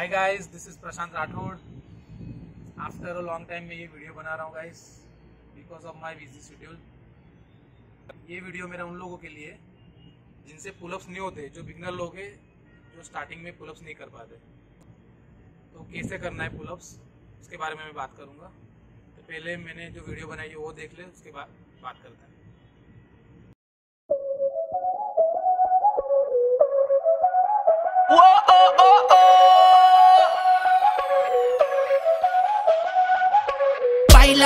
Hi guys this is Prashant Rathod after a long time मैं ये video बना रहा हूँ guys because of my busy schedule ये वीडियो मेरा उन लोगों के लिए, जिनसे पुलअप्स नहीं होते, जो बिगनर लोग हैं, जो स्टार्टिंग में पुलअप्स नहीं कर पाते। तो कैसे करना है पुलअप्स उसके बारे में मैं बात करूँगा। तो पहले मैंने जो वीडियो बनाई है, वो देख ले, उसके बाद बात करते हैं।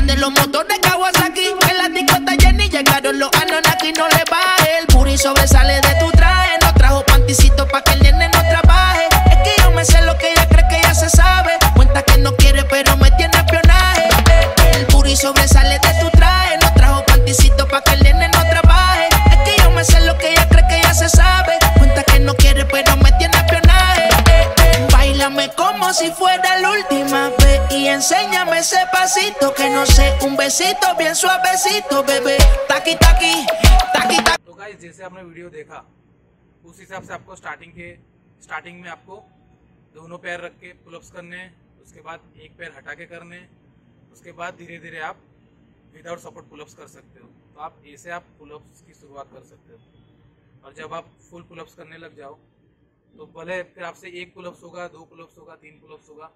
Nagasaki. Prende los motores Kawasaki, en la discota Jenny llegaron los Anonaki, no le baje. El booty sobresale de tu traje, no trajo panticito pa' que el nene no trabaje. Es que yo me sé lo que ella cree que ya se sabe. Cuenta que no quiere, pero me tiene espionaje. El booty sobresale de tu traje, no trajo panticito pa' que el nene no trabaje. Es que yo me sé lo que ella cree que ya se sabe. Cuenta que no quiere, pero me tiene espionaje. Bailame como si fuera enséñame ese pasito que no sé, un besito bien suavecito, bebé. Taqui taqui, taqui taqui. तो guys जैसे आपने video देखा उस हिसाब से आपको starting के starting में आपको दोनों पैर रख के पुलअप्स करने उसके बाद एक पैर हटा के करने उसके बाद धीरे धीरे आप विदाउट सपोर्ट पुलअप्स कर सकते हो तो आप ऐसे आप पुलअप्स की शुरुआत कर सकते हो और जब आप फुल पुलअप्स करने लग जाओ तो भले फिर आपसे एक पुलअप्स होगा दो पुलअप्स होगा तीन पुलअप्स होगा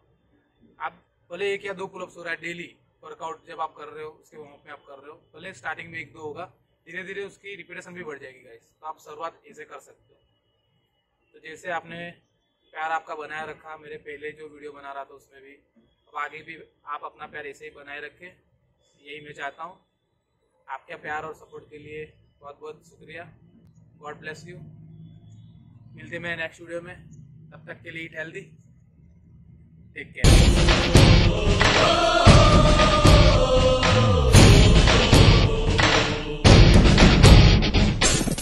आप भले एक या दो पुलअप्स हो रहा है डेली वर्कआउट जब आप कर रहे हो, उसके वार्म में आप कर रहे हो, भले स्टार्टिंग में एक दो होगा धीरे धीरे उसकी रिपीटेशन भी बढ़ जाएगी गाइस तो आप शुरुआत ऐसे कर सकते हो. तो जैसे आपने प्यार आपका बनाए रखा, मेरे पहले जो वीडियो बना रहा था उसमें भी, अब आगे भी आप अपना प्यार ऐसे ही बनाए रखें, यही मैं चाहता हूँ. आपके प्यार और सपोर्ट के लिए बहुत बहुत शुक्रिया. गॉड ब्लेस यू मिलते मैं नेक्स्ट वीडियो में. तब तक के लिए हेल्दी again.